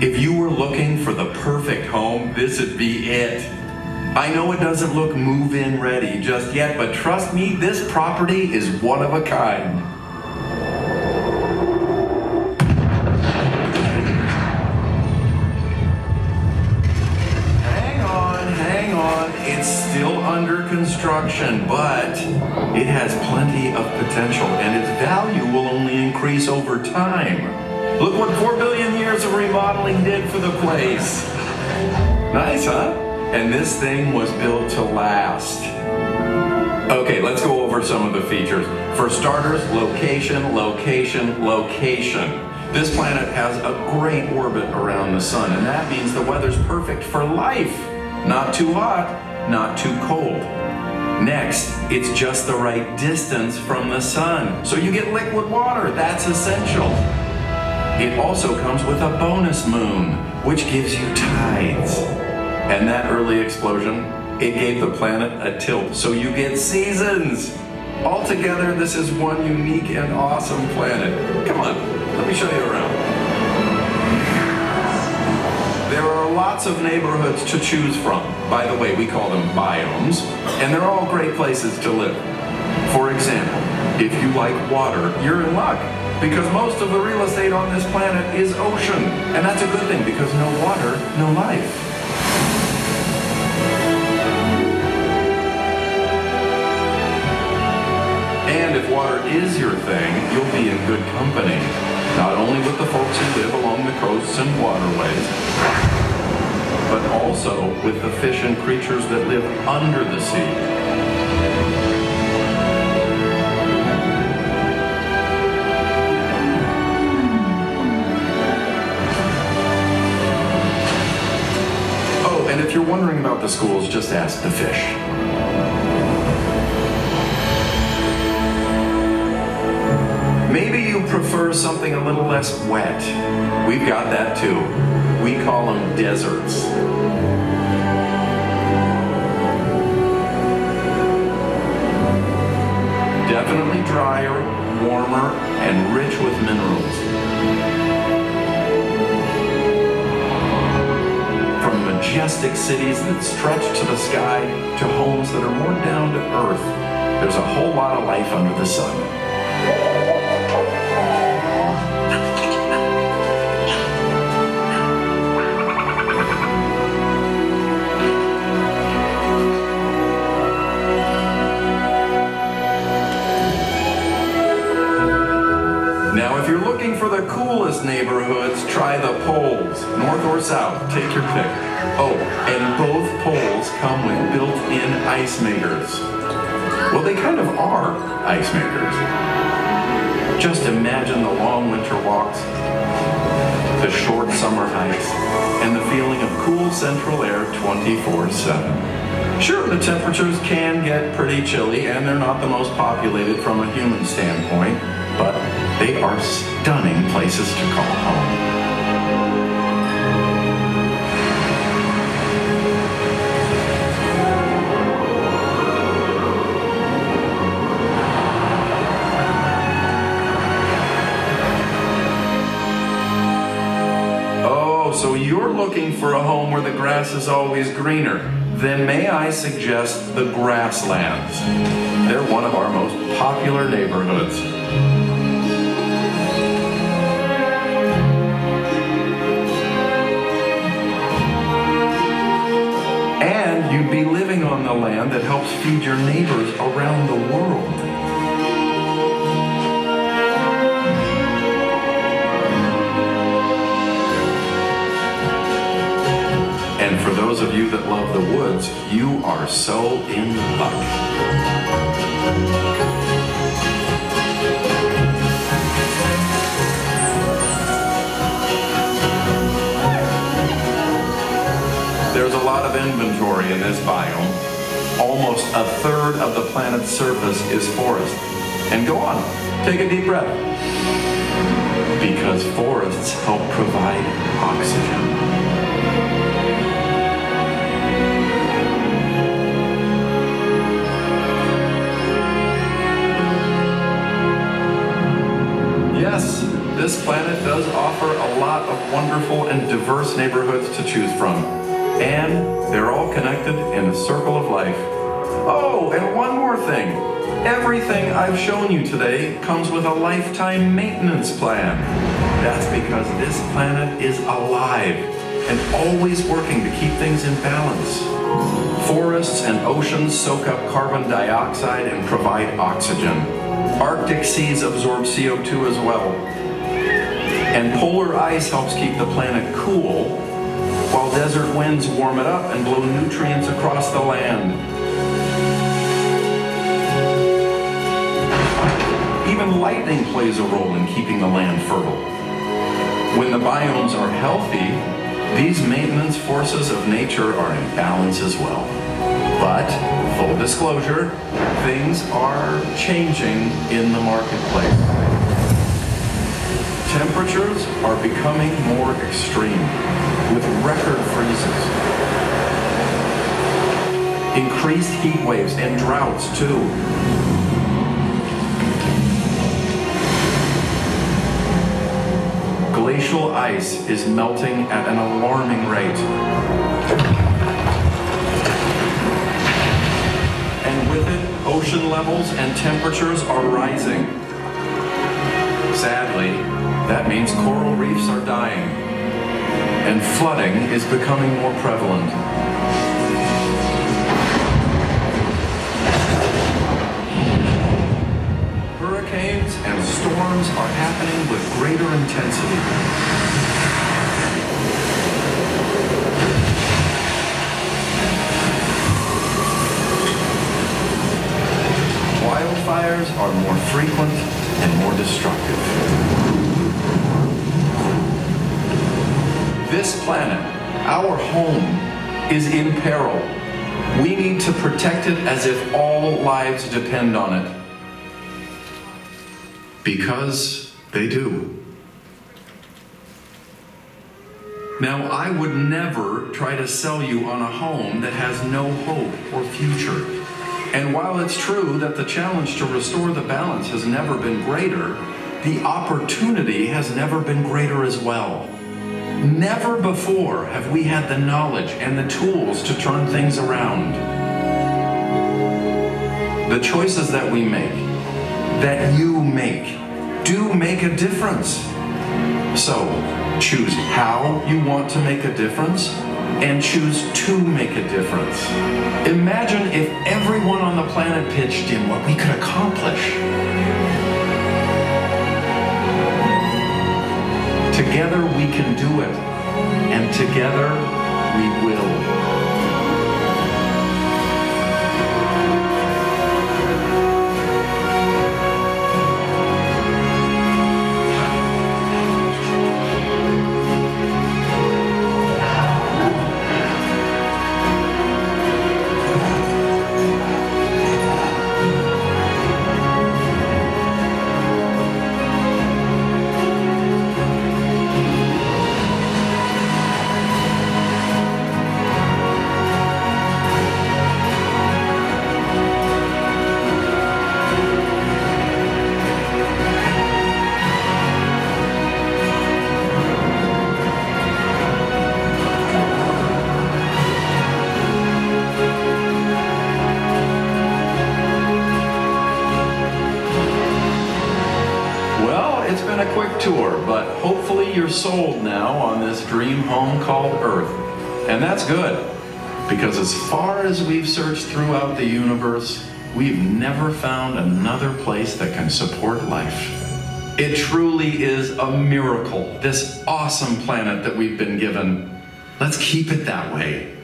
If you were looking for the perfect home, this would be it. I know it doesn't look move in ready just yet, but trust me, this property is one of a kind. But it has plenty of potential and its value will only increase over time. Look what 4 billion years of remodeling did for the place. Nice, huh? And this thing was built to last. Okay, let's go over some of the features. For starters, location, location, location. This planet has a great orbit around the sun, and that means the weather's perfect for life. Not too hot, not too cold. Next, it's just the right distance from the sun. So you get liquid water, that's essential. It also comes with a bonus moon, which gives you tides. And that early explosion, it gave the planet a tilt, so you get seasons. Altogether, this is one unique and awesome planet. Come on, let me show you around. Lots of neighborhoods to choose from. By the way, we call them biomes, and they're all great places to live. For example, if you like water, you're in luck because most of the real estate on this planet is ocean. And that's a good thing because no water, no life. And if water is your thing, you'll be in good company. Not only with the folks who live along the coasts and waterways, but also with the fish and creatures that live under the sea. Oh, and if you're wondering about the schools, just ask the fish. Prefer something a little less wet. We've got that too. We call them deserts. Definitely drier, warmer, and rich with minerals. From majestic cities that stretch to the sky to homes that are more down to earth. There's a whole lot of life under the sun. For the coolest neighborhoods, try the poles, north or south, take your pick. Oh, and both poles come with built-in ice makers. Well, they kind of are ice makers. Just imagine the long winter walks, the short summer hikes, and the feeling of cool central air 24-7. Sure, the temperatures can get pretty chilly, and they're not the most populated from a human standpoint, but they are stunning places to call home. Oh, so you're looking for a home where the grass is always greener, then may I suggest the Grasslands. They're one of our most popular neighborhoods. And you'd be living on the land that helps feed your neighbors around the world. And for those of you that love the woods, you are so in luck. category in this biome, almost a third of the planet's surface is forest. And go on, take a deep breath. Because forests help provide oxygen. yes, this planet does offer a lot of wonderful and diverse neighborhoods to choose from. And they're all connected in a circle of life. Oh, and one more thing. Everything I've shown you today comes with a lifetime maintenance plan. That's because this planet is alive and always working to keep things in balance. Forests and oceans soak up carbon dioxide and provide oxygen. Arctic seas absorb CO2 as well. And polar ice helps keep the planet cool, while desert winds warm it up and blow nutrients across the land. Even lightning plays a role in keeping the land fertile. When the biomes are healthy, these maintenance forces of nature are in balance as well. But, full disclosure, things are changing in the marketplace. Temperatures are becoming more extreme, with record freezes. Increased heat waves and droughts, too. glacial ice is melting at an alarming rate. And with it, ocean levels and temperatures are rising. Sadly, that means coral reefs are dying, and flooding is becoming more prevalent. Hurricanes and storms are happening with greater intensity. Wildfires are more frequent and more destructive. This planet, our home, is in peril. We need to protect it as if all lives depend on it. Because they do. Now, I would never try to sell you on a home that has no hope or future. And while it's true that the challenge to restore the balance has never been greater, the opportunity has never been greater as well. Never before have we had the knowledge and the tools to turn things around. The choices that we make, that you make, do make a difference. So, choose how you want to make a difference and choose to make a difference. Imagine if everyone on the planet pitched in what we could accomplish. Together we can do it, and together we will. Sold now on this dream home called Earth. And that's good, because as far as we've searched throughout the universe, we've never found another place that can support life. It truly is a miracle, this awesome planet that we've been given. Let's keep it that way.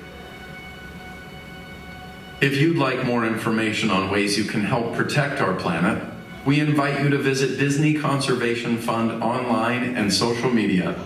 If you'd like more information on ways you can help protect our planet, we invite you to visit Disney Conservation Fund online and social media